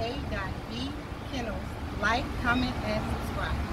A.B. Kennels. Like, comment, and subscribe.